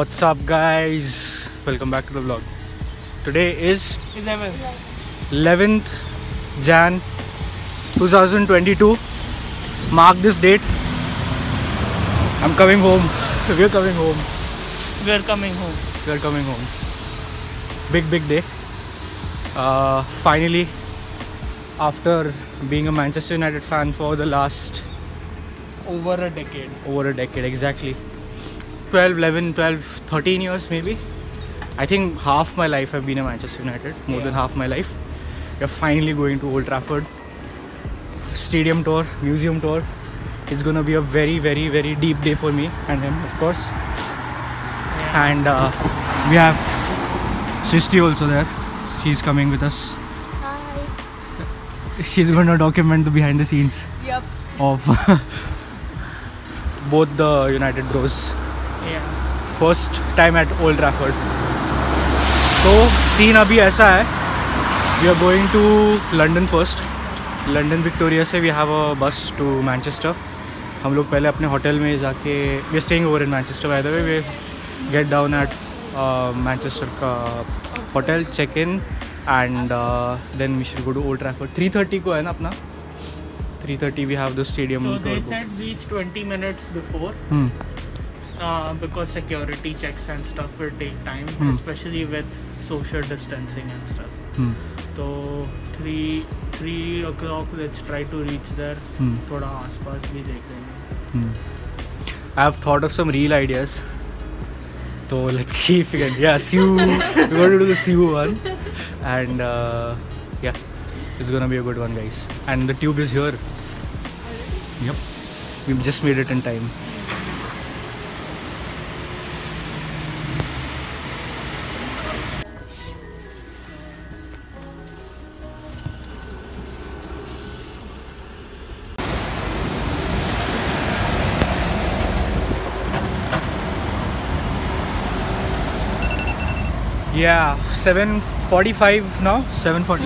What's up, guys? Welcome back to the vlog. Today is 11. 11th Jan 2022. Mark this date. I'm coming home. We're coming home. We're coming home. We're coming home. Big, big day. Uh, finally, after being a Manchester United fan for the last Over a decade. over a decade exactly 12 11 12 13 years maybe i think half my life i've been a manchester united more than half my life we're finally going to old trafford stadium tour museum tour it's going to be a very very very deep day for me and him of course Yeah. and uh, we have Srishti also there she's coming with us Hi. she's going to document the behind the scenes Yep. of both the united bros yeah. First time at Old Trafford तो scene अभी ऐसा है we are going to London first London Victoria से we have a bus to Manchester हम लोग पहले अपने hotel में जाके we are staying over in Manchester by the way we get down at Manchester का hotel check in and then we should go to Old Trafford three thirty को है ना अपना? Three thirty we have the stadium reach 20 minutes before. uh, because security checks and stuff will take time, Hmm. especially with social distancing and stuff. So three three o'clock. Let's try to reach there. Hmm. थोड़ा आसपास भी देख लेंगे. I have thought of some real ideas. So let's see if we can. Yeah, Siu. We're going to do the Siu one, and uh, yeah, it's gonna be a good one, guys. And the tube is here. Yep, we just made it in time. Yeah, 7:45 now. 7:40.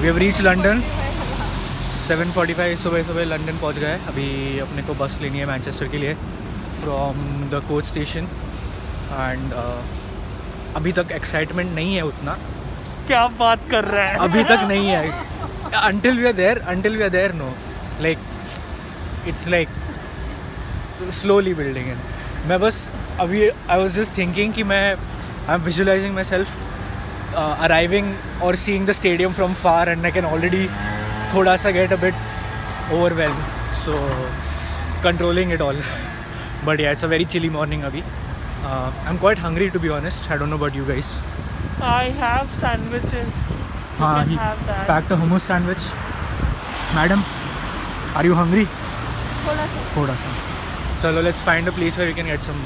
We have reached London. 7:45 सुबह सुबह London पहुँच गए अभी अपने को बस लेनी है मैनचेस्टर के लिए from the coach station and अभी तक एक्साइटमेंट नहीं है उतना क्या बात कर रहा है? अभी तक नहीं है until we are there until we are there no like it's like slowly building in मैं बस अभी आई वाज जस्ट थिंकिंग कि मैं I'm visualizing myself uh, arriving or seeing the stadium from far, and I can already thoda sa get a bit overwhelmed. So controlling it all. but yeah, it's a very chilly morning abhi. Uh, I'm quite hungry to be honest. I don't know about you guys. I have sandwiches. You ah, have that. packed a hummus sandwich. Madam, are you hungry? Thoda sa. Thoda sa. So let's find a place where we can get some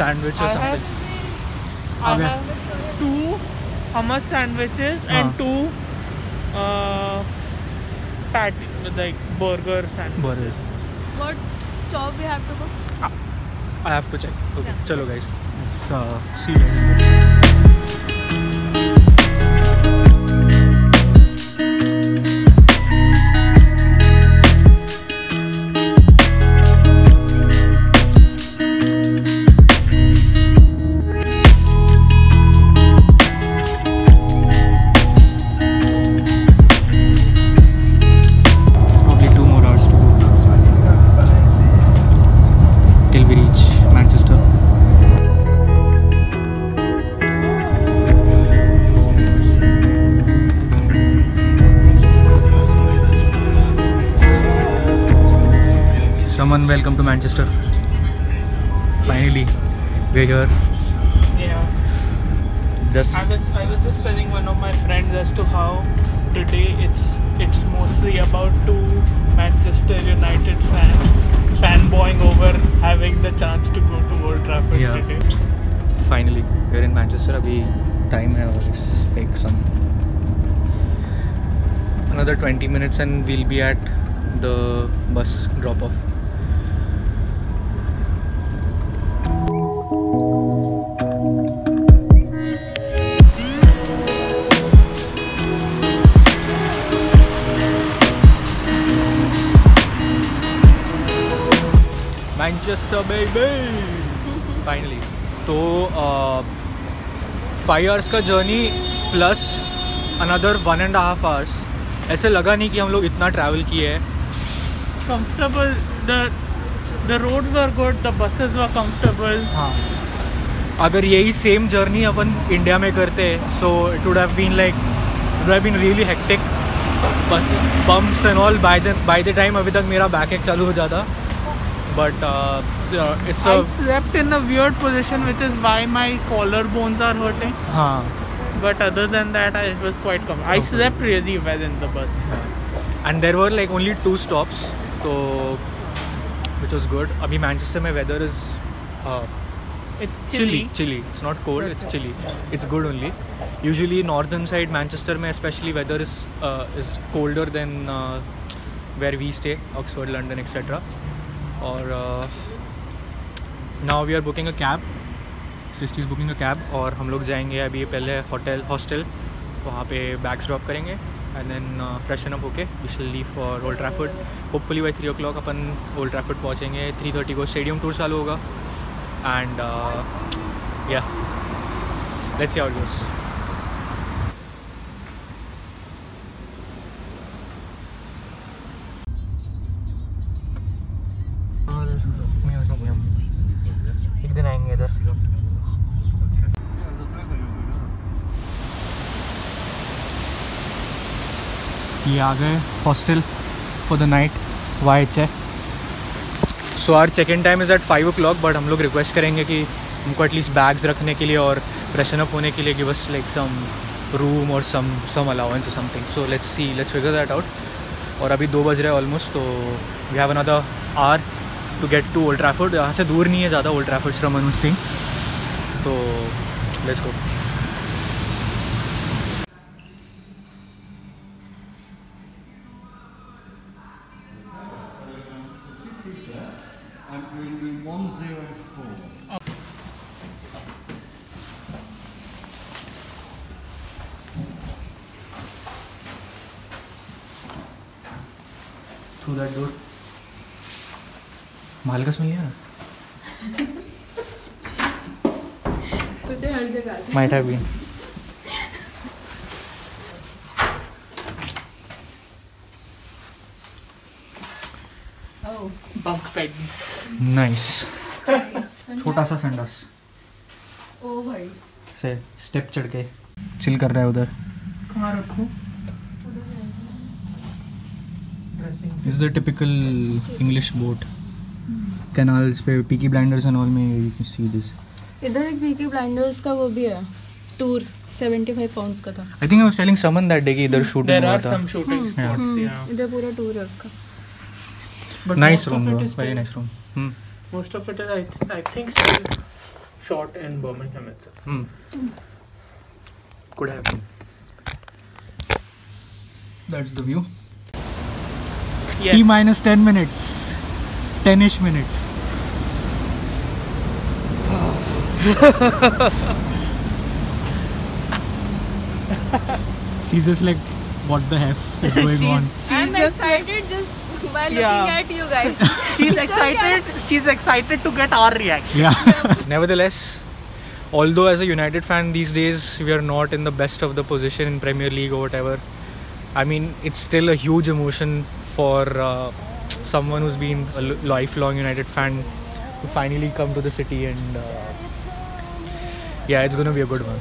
sandwich or I something. I Okay. have two hummus sandwiches हाँ. two uh, patty, like burger sandwiches. Burger. what stop we have to go I have to check. Okay. Yeah. chalo guys. Let's uh, see you. to Manchester. Yes. Finally, we're here. Yeah. Just. I was I was just telling one of my friends as to how today it's it's mostly about two Manchester United fans fanboying over having the chance to go to Old Trafford yeah. today. Finally, we're in Manchester. Abhi time is like some another 20 minutes and we'll be at the bus drop off Manchester baby. Finally तो five hours का journey plus another one and half hours ऐसे लगा नहीं कि हम लोग इतना travel किए हैं Comfortable. The the roads were good. The buses were comfortable. हाँ अगर यही सेम जर्नी अपन इंडिया में करते so it would have been like it have been really hectic bus bumps and all by the by the time अभी तक मेरा back एक चालू हो जाता but uh, it's a. I slept in a weird position, which is why my collarbones are hurting. Huh. But other than that, I, it was quite comfortable. Okay. I slept really well in the bus. And there were like only two stops, so which was good. Abhi Manchester, my weather is. Uh, it's chilly. chilly. It's not cold. It's chilly. It's good only. Usually northern side Manchester, mein especially weather is uh, is colder than uh, where we stay, Oxford, London, etc. or now we are booking a cab sister is booking a cab और हम लोग जाएँगे अभी पहले hotel hostel वहाँ पे bags drop करेंगे and then freshen up होके we shall leave for Old Trafford hopefully by three o'clock upon Old Trafford पहुँचेंगे. थ्री थर्टी को स्टेडियम टूर चालू होगा एंड या लेट्स see how आ गए hostel for the night Y H so our check in time is at five o'clock but हम लोग request करेंगे कि हमको एटलीस्ट बैग्स रखने के लिए और फ्रेशन अप होने के लिए कि बस लाइक सम रूम और सम सम अलाउंस और something so let's see let's figure that out और अभी दो बज रहे हैं ऑलमोस्ट तो we have another hour to get to Old Trafford यहाँ से दूर नहीं है ज़्यादा Old Trafford from Manuj Singh. तो लेट्स गो बैठा भी। oh, नाइस छोटा सा संडास। ओ भाई। से स्टेप चढ़ के चिल कर रहा है उधर। कहाँ रखूँ? Is the typical English boat canals पे पीकी ब्लाइंडर्स एंड ऑल में यू कैन सी दिस इधर एक पीकी ब्लाइंडर्स का वो भी है। टूर 75 पाउंड्स का था। I think I was telling someone that day कि इधर शूटिंग हुआ था। There are some shooting spots या इधर पूरा टूर है उसका। Nice room very nice room hmm most of it is I think shot in Birmingham it's hmm could happen. That's the view T minus ten minutes tenish minutes. She's just like, what the heck is going She's- on? She's I'm just excited just by looking Yeah. at you guys. she's excited. She's excited to get our reaction. Yeah. Nevertheless, although as a United fan these days we are not in the best of the position in Premier League or whatever, I mean it's still a huge emotion for uh, someone who's been a lifelong United fan to finally come to the city and uh, yeah, it's gonna be a good one.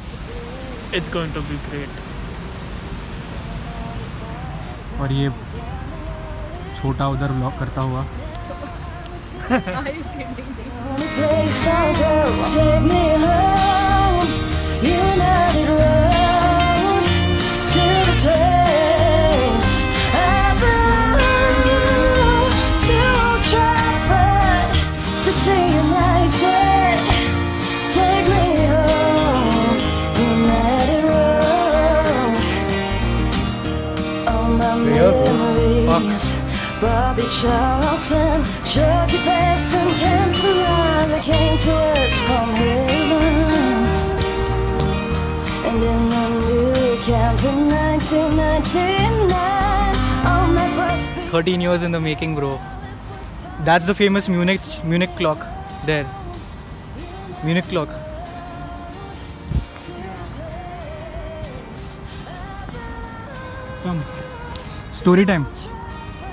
It's going to be great. और ये छोटा उधर vlog करता हुआ। Charlton, Chucky Bass and Cantona that came to us from heaven. And in the Nou Camp in 1999, on that bus. 13 years in the making bro that's the famous Munich Munich clock there Munich clock. Come. Story time.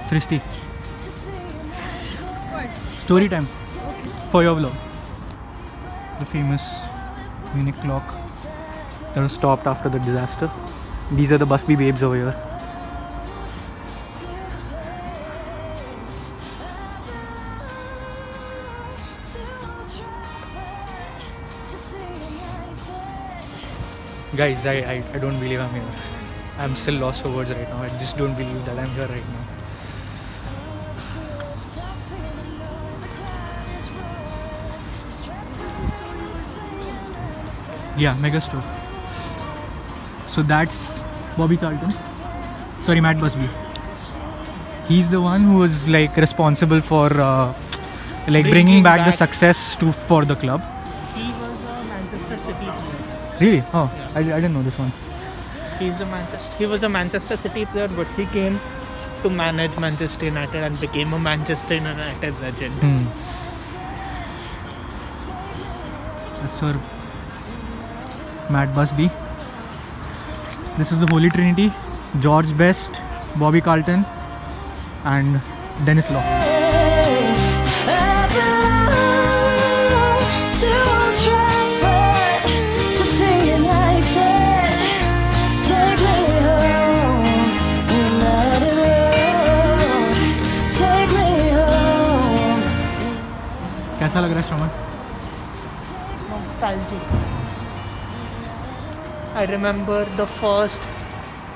Srishti. Story time. For your vlog. The famous Munich clock that was stopped after the disaster. These are the Busby babes over here. Guys, I, I, I don't believe I'm here. I'm still lost for words right now. I just don't believe that I'm here right now. Yeah, Megastore. So that's Bobby Charlton. Sorry, Matt Busby. He's the one who was like responsible for uh, like bringing, Bringing back, the success to for the club. He was a Manchester City player. Really? Oh, I, I didn't know this one. He's a Manchester. He was a Manchester City player, but he came to manage Manchester United and became a Manchester United legend. Hmm. That's Sir Matt Busby. This is the Holy Trinity, George Best, Bobby Charlton and Dennis Law. How लग रहा है Shravan I remember the first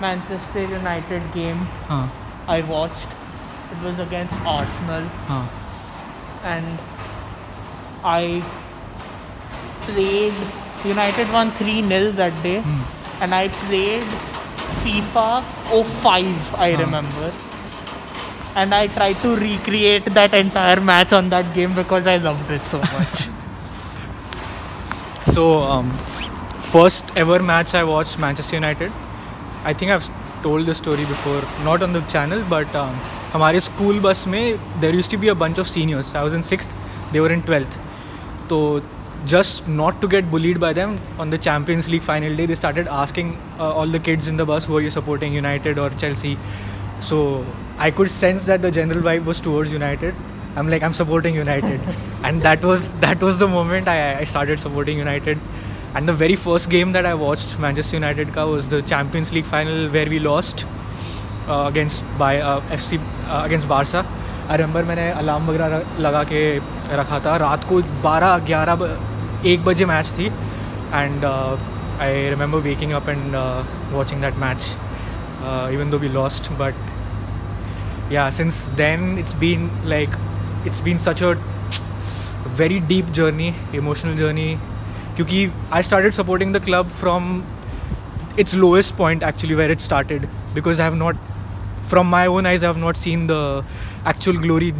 Manchester United game हाँ I watched. It was against Arsenal, हाँ and I played. United won 3 0 that day, Hmm. and I played FIFA 05, I Ah. remember. And I tried to recreate that entire match on that game because I loved it so much. So, um, first ever match I watched Manchester United. I think I've told the story before, not on the channel, but um, हमारे school bus में there used to be a bunch of seniors. I was in sixth, they were in twelfth. So just not to get bullied by them on the Champions League final day, they started asking uh, all the kids in the bus who are you supporting, United or Chelsea. So I could sense that the general vibe was towards United. I'm like I'm supporting United, and that was that was the moment I, I started supporting United. And the very first game that I watched Manchester United ka was the Champions League final where we lost uh, against by uh, FC uh, against Barca. I remember मैंने alarm वगैरह र- लगा के रखा था रात को 12 11 ब- एक बजे मैच थी and I remember waking up and watching that match even though we lost but yeah since then it's been like it's been such a very deep journey emotional journey क्योंकि I started supporting the club from its lowest point actually where it started because I have not from my own eyes I have not seen the actual glory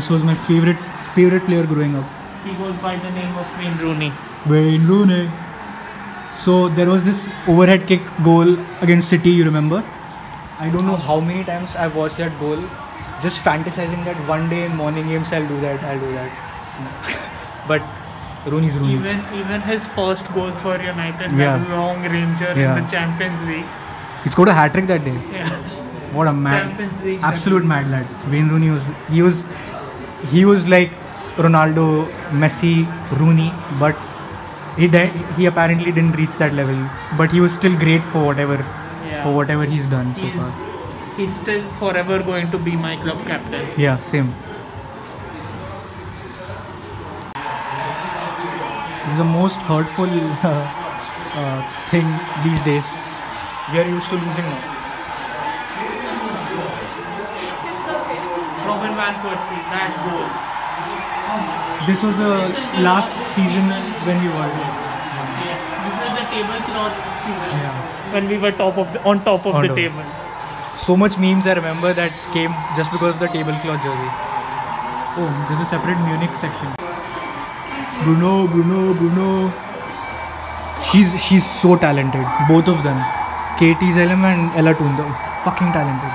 this was my favorite favorite player growing up He goes by the name of Wayne Rooney. Wayne Rooney. So there was this overhead kick goal against City, you remember? I don't know how many times I've watched that goal, just fantasizing that one day in morning games I'll do that, I'll do that. but Rooney's Rooney. Even even his first goal for United, Yeah. that long ranger Yeah. in the Champions League. He scored a hat trick that day. Yeah. What a mad, absolute mad lad. Wayne Rooney was he was he was like Ronaldo, Messi, Rooney, but he di- he apparently didn't reach that level. But he was still great for whatever Yeah. for whatever he's done so far. He's, he's still forever going to be my club captain. Yeah, same. This is the most hurtful uh, uh, thing these days. We are used to losing now. That. This was the last season when we won. Yes, this is the tablecloth season Yeah. when we were top of the, on top of On the top. table. so much memes I remember that came just because of the tablecloth jersey. Oh, there's a separate Munich section. Bruno, Bruno, Bruno. She's she's so talented. Both of them. Katie Zelem and Ella Toone, they're fucking talented.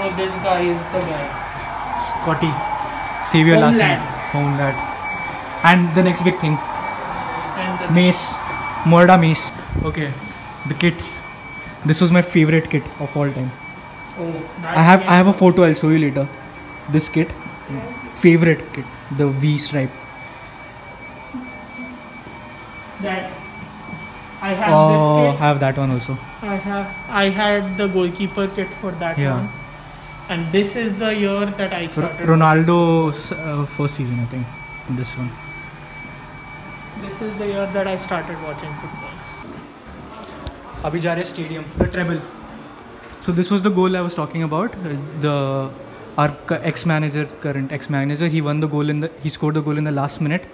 No, this guy is the guy. Savior last Homeland. night. Homeland. And the next big thing, And the Mace, Murda Mace. Okay, the kits. This was my favorite kit of all time. oh, I have I have a photo. I'll show you later. This kit, favorite kit, the V stripe. That I have Oh, this kit. have that one also. I have I had the goalkeeper kit for that Yeah. one. And this is the year that I started. Ronaldo's uh, first season, I think. This one. This is the year that I started watching football. Abhijarya Stadium, the treble. So this was the goal I was talking about. Uh, The our ex-manager, current ex-manager, he won the goal in the he scored the goal in the last minute,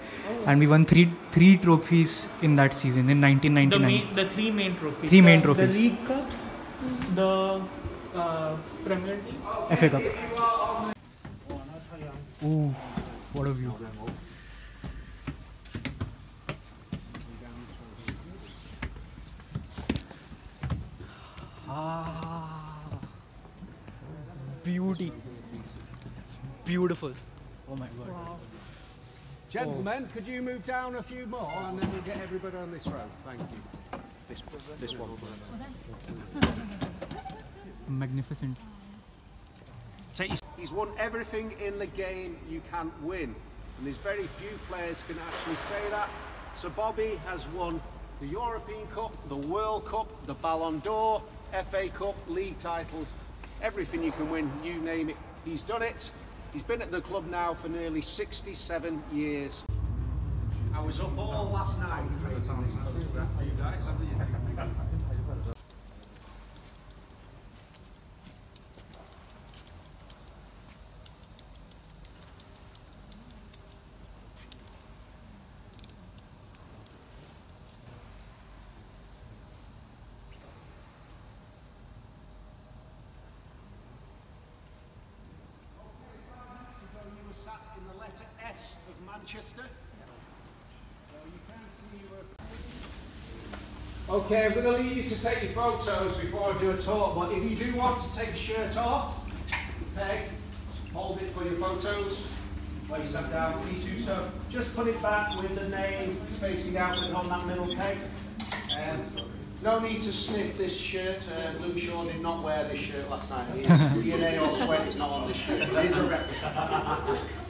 and we won three three trophies in that season in The 1999. main, the three main trophies. Three main The- trophies. The League Cup, the Premier League. FA Cup. Ooh, what a view! Ah, beauty, beautiful. Oh my god. Gentlemen, could you move down a few more and then we'll get everybody on this row? Thank you. This, this one. Magnificent. He's won everything in the game you can win. And there's very few players can actually say that. So Bobby has won the European Cup, the World Cup, the Ballon d'Or, FA Cup, league titles, everything you can win, you name it, he's done it. He's been at the club now for nearly 67 years. I was up all last night. You guys, you were sat in the letter S of Manchester. So you can see you were. Okay, I'm going to leave you to take your photos before I do a talk, but if you do want to take the shirt off, Peg, hold it for your photos. While you sat down, please do so. Just put it back with the name facing outward on that middle peg. Um, no need to sniff this shirt. Uh, Luke Shaw did not wear this shirt last night. His DNA or sweat is not on this shirt. It is a replica.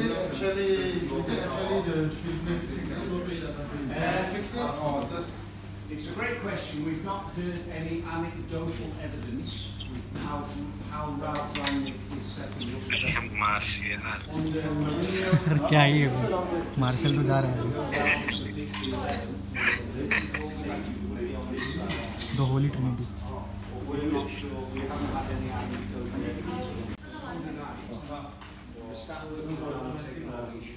it actually, is it actually the treatment fixing or just It's a great question. We've not heard any anecdotal evidence how how Ralph Rangnick is setting up. Under Mourinho, क्या ही है martial तो जा रहा है the Holy Trinity we're not sure. We haven't had any anecdotal evidence. Sunday night, the staff were going to take all these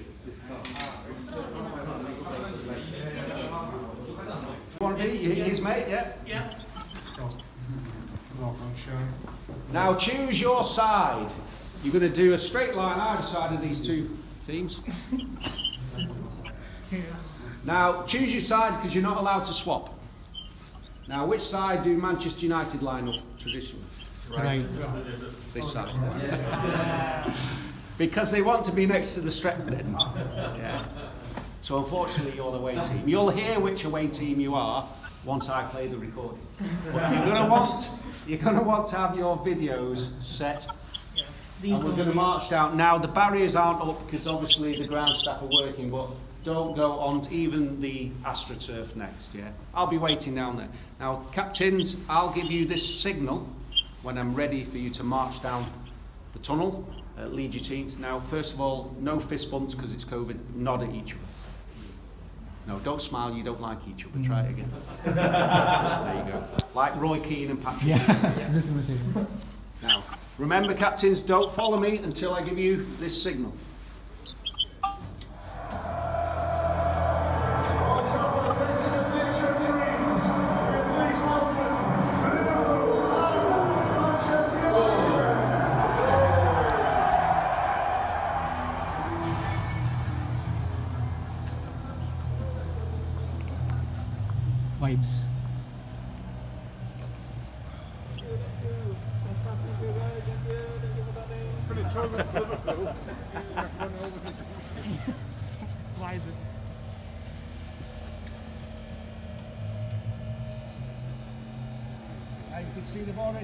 You want to be his mate, yeah? Yeah. Now choose your side. You're going to do a straight line either side of these two teams. Now choose your side because you're not allowed to swap. Now which side do Manchester United line up traditionally? right This side. Because they want to be next to the Stretford end. Yeah. So unfortunately you're the away team. You'll hear which away team you are once I play the recording. But you're gonna want you're gonna want to have your videos set These and we're going to march down. Now, the barriers aren't up because obviously the ground staff are working, but don't go on to even the AstroTurf next, yeah? I'll be waiting down there. Now, captains, I'll give you this signal when I'm ready for you to march down the tunnel, uh, lead your teams. Now, first of all, no fist bumps because it's COVID, nod at each other. No, don't smile, you don't like each other. Try it again. there you go. Like Roy Keane and Patrick. yeah this is the same Now, remember, captains, don't follow me until I give you this signal.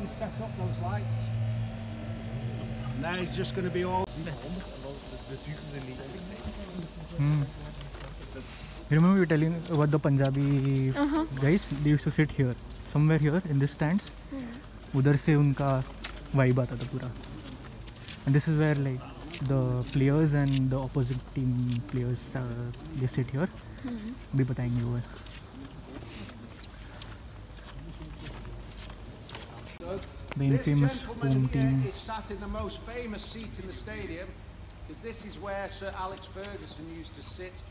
Already set up those lights. Now it's just going to be all. Hmm. You remember you were telling about the Punjabi uh -huh. guys? They used to sit here, somewhere here in this stands. उधर से उनका vibe आता था पूरा. And this is where like the players and the opposite team players uh, they sit here. भी बताएँगे वो. The infamous this home gentleman team. here is sat in the most famous seat in the stadium because this is where Sir Alex Ferguson used to sit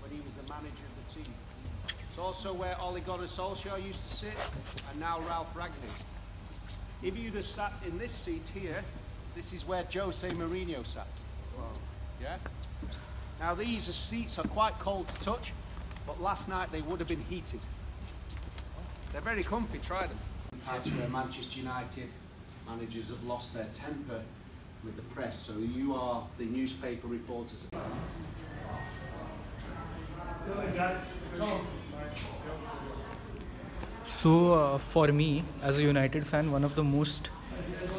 when he was the manager of the team. It's also where Ole Gunnar Solskjaer used to sit and now Ralph Rangnick. If you'd have sat in this seat here, this is where Jose Mourinho sat. Yeah? Now these seats are quite cold to touch, but last night they would have been heated. They're very comfy, try them. Past where Manchester United managers have lost their temper with the press, so you are the newspaper reporters. So uh, for me, as a United fan, one of the most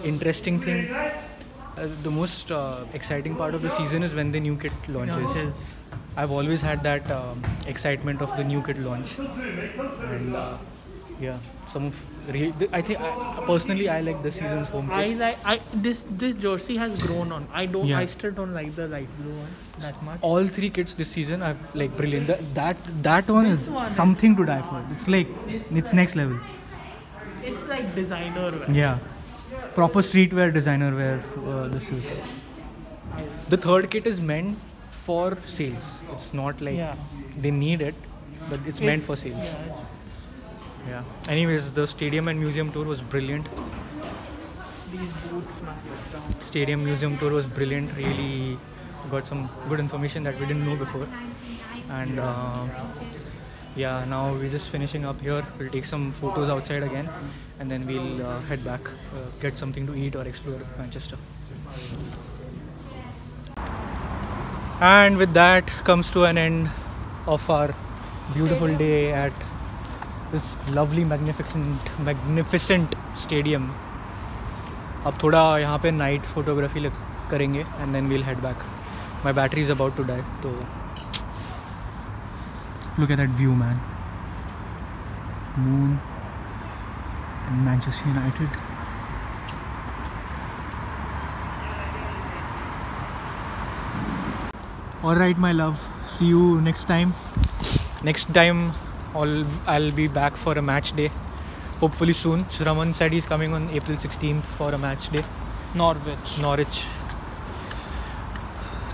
interesting thing, uh, the most uh, exciting part of the season is when the new kit launches. Launches. I've always had that um, excitement of the new kit launch, and uh, yeah, some of re- th- I think I, personally I like the season's home I like I this this jersey has grown on. I don't Yeah. I still don't like the light blue one that much. All three kits this season are like brilliant. That that, that one is This one is- something to die for. It's like it's next level. It's like designer wear. Yeah, proper streetwear designer wear. Uh, this is. The third kit is meant for sales. It's not like Yeah. they need it, but it's meant for sales. Yeah. Yeah. Anyways, the stadium and museum tour was brilliant. These boots must have down. Stadium museum tour was brilliant. Really got some good information that we didn't know before. And uh, yeah, now we're just finishing up here. We'll take some photos outside again, and then we'll uh, head back, uh, get something to eat or explore Manchester. And with that comes to an end of our beautiful day at this lovely magnificent magnificent stadium अब थोड़ा यहाँ पे night photography करेंगे and then we'll head back my battery is about to die तो look at that view man moon and Manchester United और right my love see you next time next time I'll I'll be back for a match day. Hopefully soon. Raman said he's coming on April 16th for a match day. Norwich. Norwich.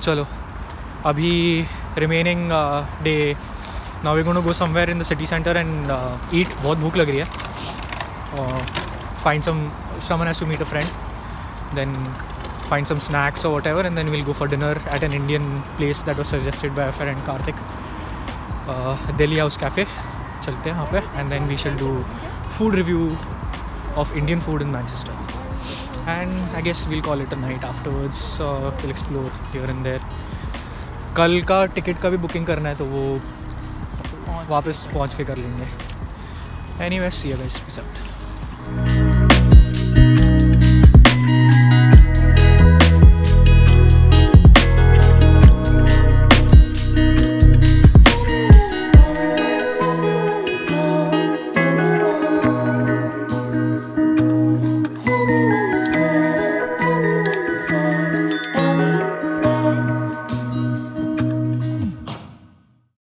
चलो अभी remaining uh, day now we're going to go somewhere in the city center and uh, eat बहुत भूख लग रही है uh, find some someone has to meet a friend then find some snacks or whatever and then we'll go for dinner at an Indian place that was suggested by a friend Karthik uh, Delhi House Cafe चलते हैं वहाँ पे and then we shall do food review of Indian food in Manchester and I guess we'll call it a night afterwards will explore here and there कल का ticket का भी booking करना है तो वो वापस पहुँच के कर लेंगे। Any waste C S